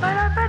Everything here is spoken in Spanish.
para